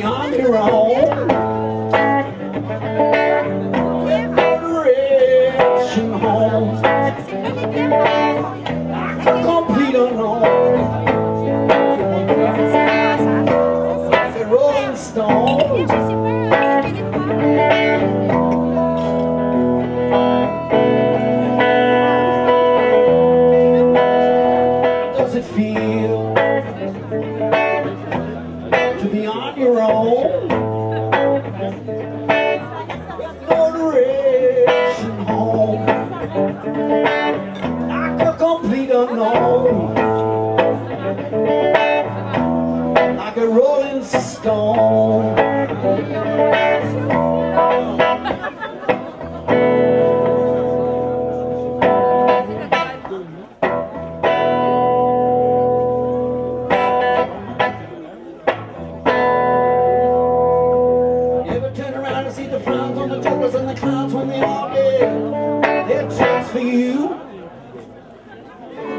feel to your own? Complete unknown. Like a rolling stone. does it feel be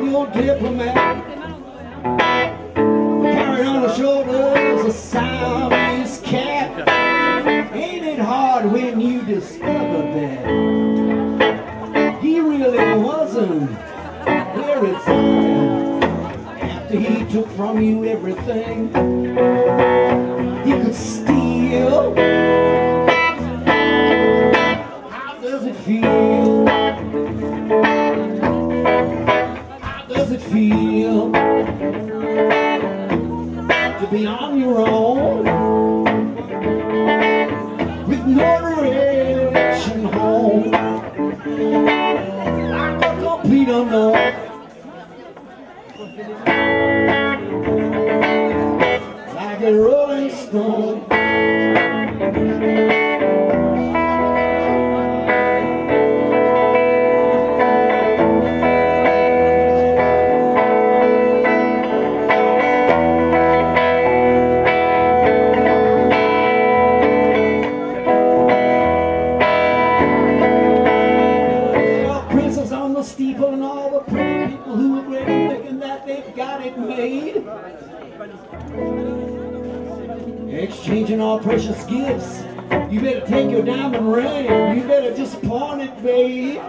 the old diplomat. Carrying on the shoulders a Siamese cat. Ain't it hard when you discover that he really wasn't where it's? After he took from you everything he could steal. To be on your own with no direction home? Like a complete unknown. like a rolling stone. Got it made. Exchanging all precious gifts. You better take your diamond ring. You better just pawn it, babe.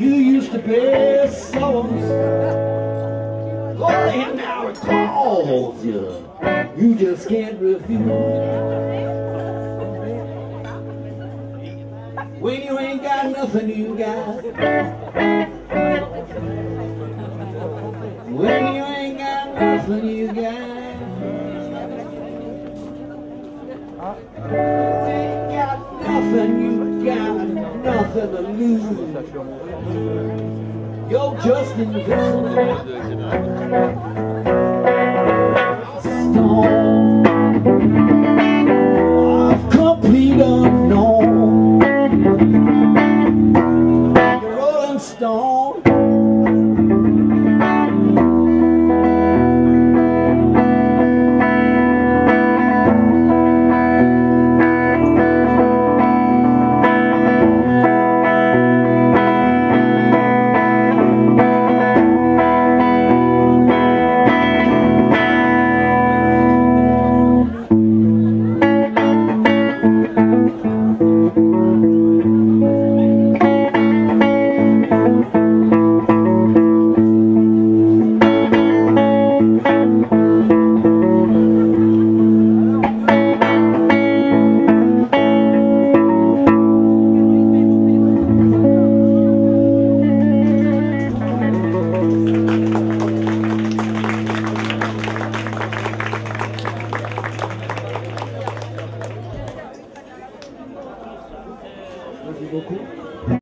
You used to bear songs. And now it calls you. You just can't refuse. Got nothing, you got. When you ain't got nothing, you got. Ain't got nothing, you got nothing to lose. You're just invincible. don't